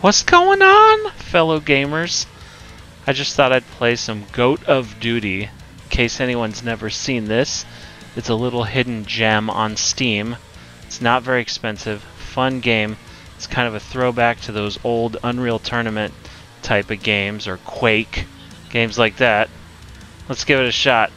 What's going on, fellow gamers? I just thought I'd play some Goat of Duty. In case anyone's never seen this, it's a little hidden gem on Steam. It's not very expensive, fun game. It's kind of a throwback to those old Unreal Tournament type of games, or Quake, games like that. Let's give it a shot.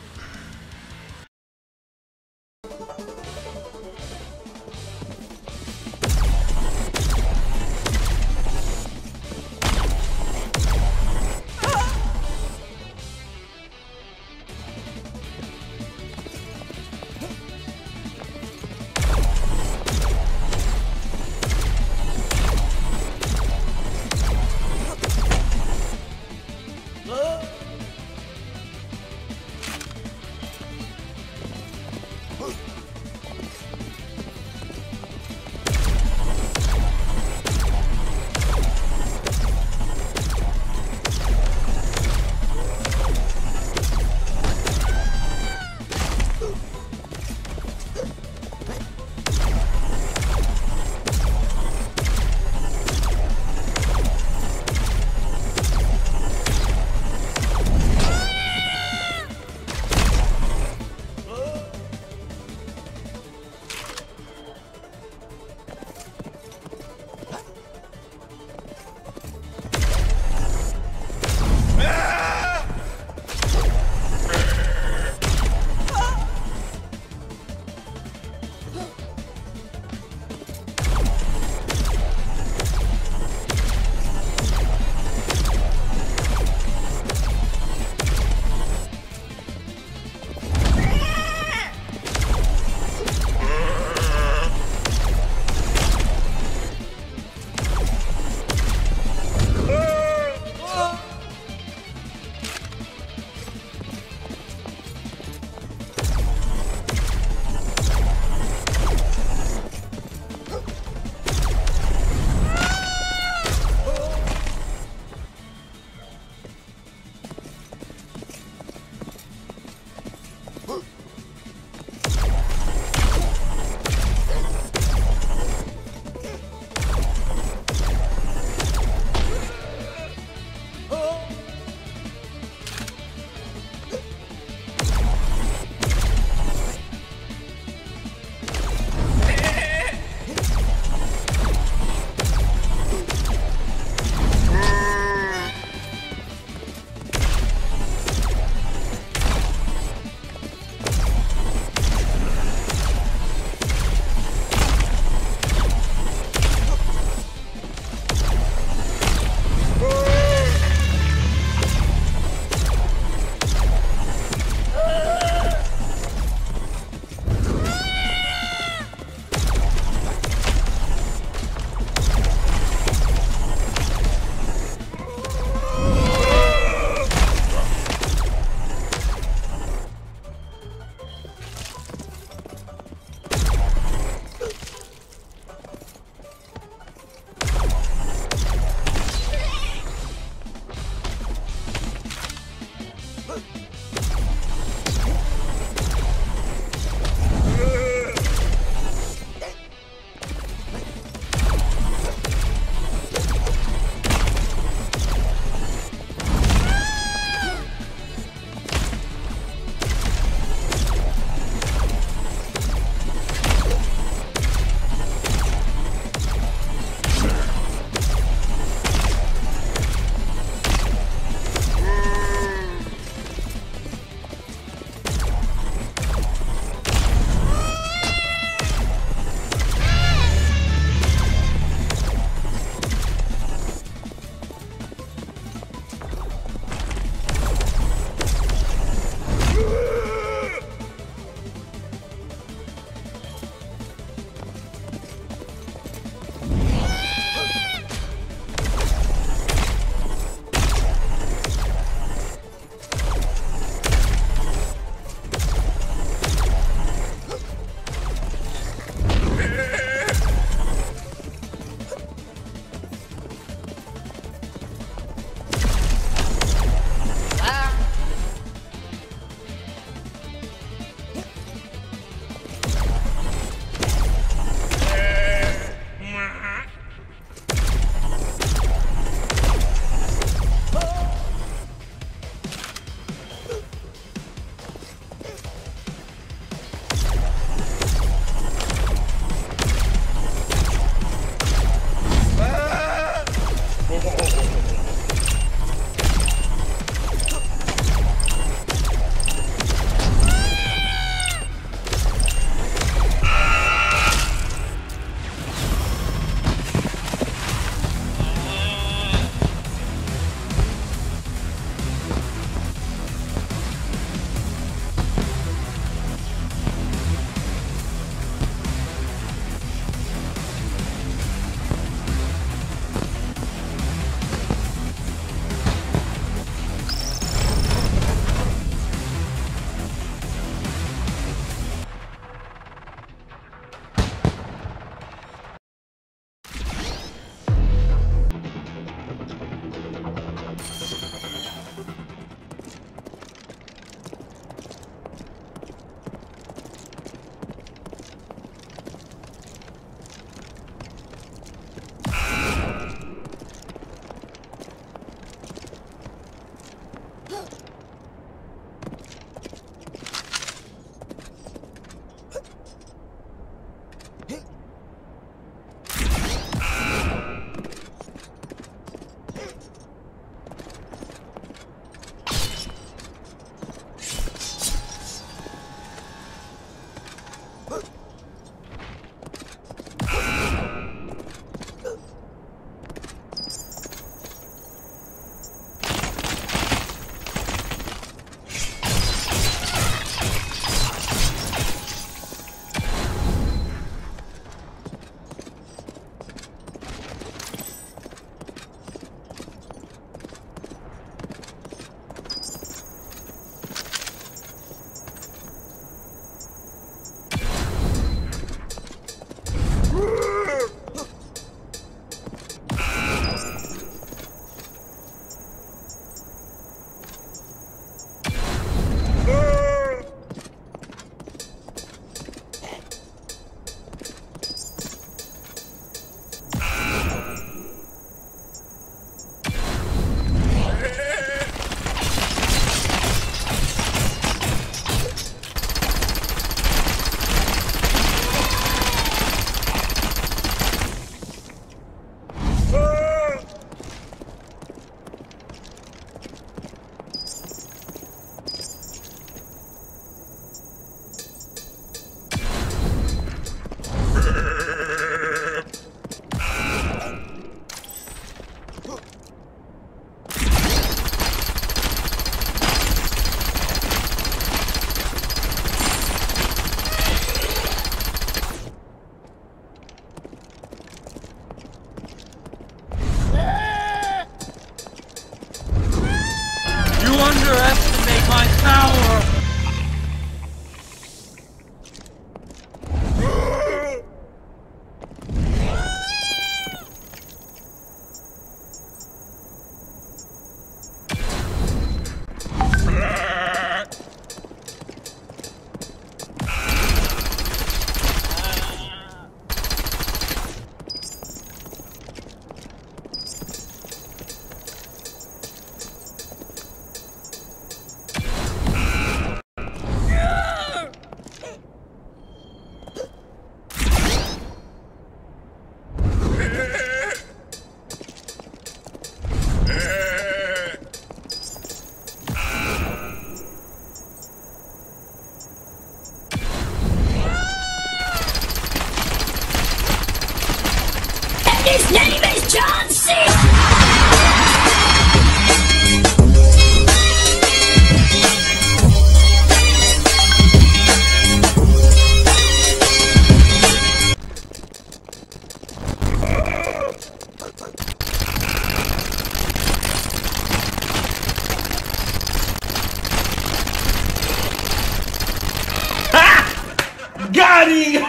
partying